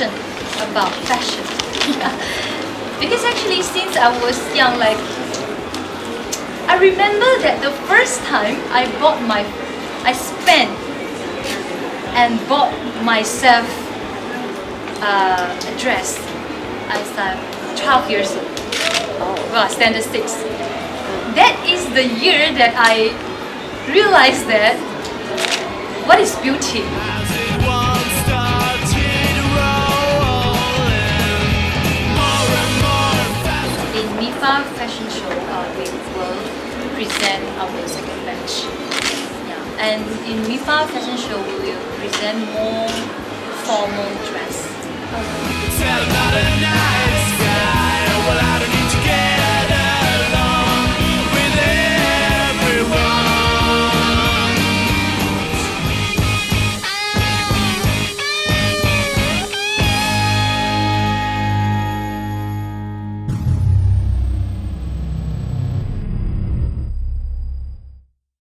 passion about fashion. because actually since I was young, like I remember that the first time I bought my, I spent and bought myself uh, a dress. I was uh, 12 years old. Well, standard six. That is the year that I realized that what is beauty. MIFA fashion show, uh, we will present our second batch. Yeah. And in MIFA fashion show, we will present more formal dress.